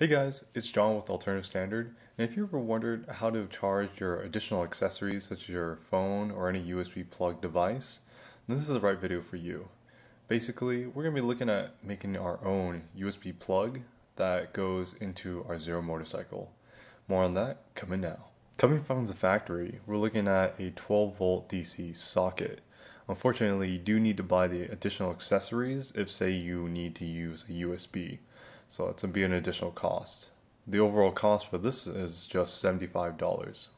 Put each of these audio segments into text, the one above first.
Hey guys, it's John with Alternative Standard, and if you ever wondered how to charge your additional accessories such as your phone or any USB plug device, this is the right video for you. Basically, we're going to be looking at making our own USB plug that goes into our Zero motorcycle. More on that coming now. Coming from the factory, we're looking at a 12 volt DC socket. Unfortunately, you do need to buy the additional accessories if say you need to use a USB. So it's going to be an additional cost. The overall cost for this is just $75.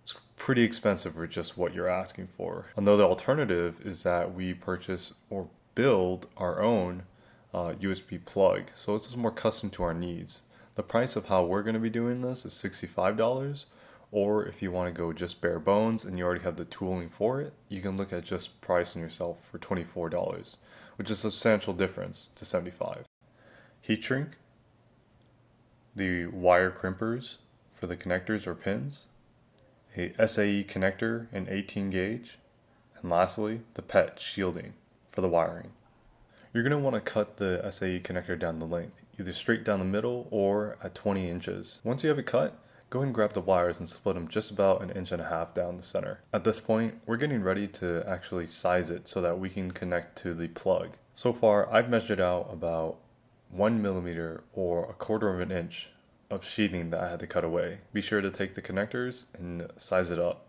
It's pretty expensive for just what you're asking for. Another alternative is that we purchase or build our own uh, USB plug. So this is more custom to our needs. The price of how we're going to be doing this is $65 or if you want to go just bare bones and you already have the tooling for it, you can look at just pricing yourself for $24, which is a substantial difference to 75 heat shrink, the wire crimpers for the connectors or pins, a SAE connector and 18 gauge, and lastly, the PET shielding for the wiring. You're going to want to cut the SAE connector down the length, either straight down the middle or at 20 inches. Once you have it cut, go ahead and grab the wires and split them just about an inch and a half down the center. At this point, we're getting ready to actually size it so that we can connect to the plug. So far, I've measured out about one millimeter or a quarter of an inch of sheathing that I had to cut away. Be sure to take the connectors and size it up.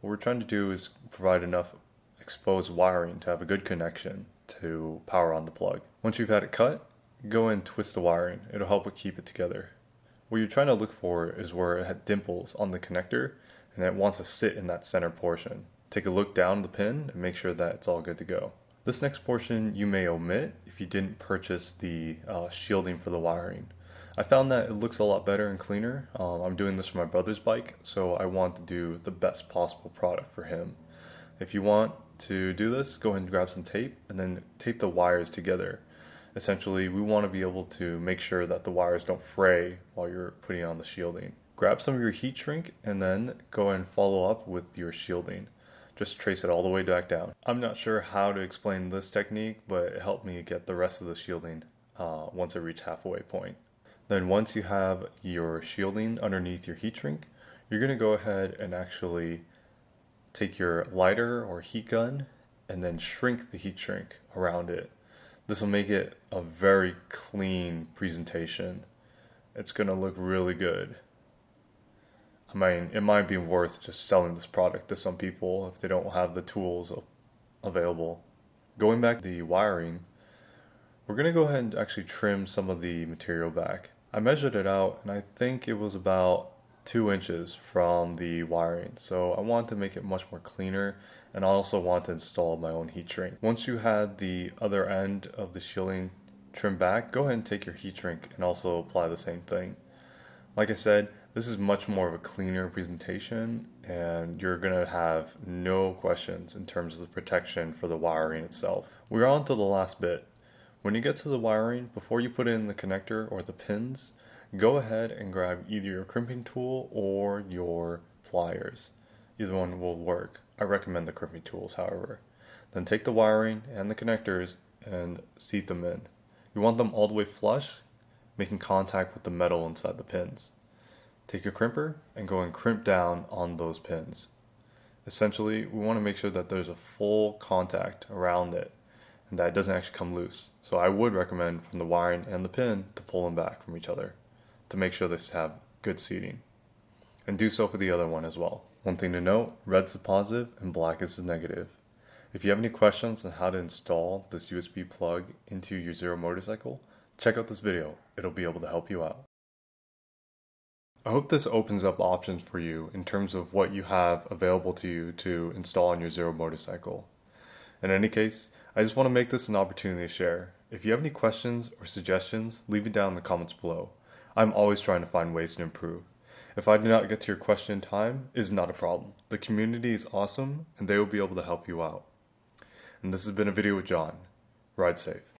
What we're trying to do is provide enough exposed wiring to have a good connection to power on the plug. Once you've had it cut, go and twist the wiring. It'll help keep it together. What you're trying to look for is where it had dimples on the connector and it wants to sit in that center portion. Take a look down the pin and make sure that it's all good to go. This next portion you may omit if you didn't purchase the uh, shielding for the wiring. I found that it looks a lot better and cleaner. Um, I'm doing this for my brother's bike, so I want to do the best possible product for him. If you want to do this, go ahead and grab some tape and then tape the wires together. Essentially, we want to be able to make sure that the wires don't fray while you're putting on the shielding. Grab some of your heat shrink and then go and follow up with your shielding just trace it all the way back down. I'm not sure how to explain this technique, but it helped me get the rest of the shielding uh, once I reach halfway point. Then once you have your shielding underneath your heat shrink, you're going to go ahead and actually take your lighter or heat gun and then shrink the heat shrink around it. This will make it a very clean presentation. It's going to look really good. I mean, it might be worth just selling this product to some people if they don't have the tools available. Going back to the wiring, we're going to go ahead and actually trim some of the material back. I measured it out and I think it was about two inches from the wiring. So I want to make it much more cleaner and I also want to install my own heat shrink. Once you had the other end of the shielding trimmed back, go ahead and take your heat shrink and also apply the same thing. Like I said, this is much more of a cleaner presentation and you're going to have no questions in terms of the protection for the wiring itself. We're on to the last bit. When you get to the wiring, before you put in the connector or the pins, go ahead and grab either your crimping tool or your pliers. Either one will work. I recommend the crimping tools, however. Then take the wiring and the connectors and seat them in. You want them all the way flush, making contact with the metal inside the pins. Take your crimper and go and crimp down on those pins. Essentially, we want to make sure that there's a full contact around it and that it doesn't actually come loose. So I would recommend from the wiring and the pin to pull them back from each other to make sure they have good seating. And do so for the other one as well. One thing to note, red's the positive and black is the negative. If you have any questions on how to install this USB plug into your Zero motorcycle, check out this video. It'll be able to help you out. I hope this opens up options for you in terms of what you have available to you to install on your Zero motorcycle. In any case, I just want to make this an opportunity to share. If you have any questions or suggestions, leave it down in the comments below. I'm always trying to find ways to improve. If I do not get to your question in time, is not a problem. The community is awesome and they will be able to help you out. And this has been a video with John. Ride safe.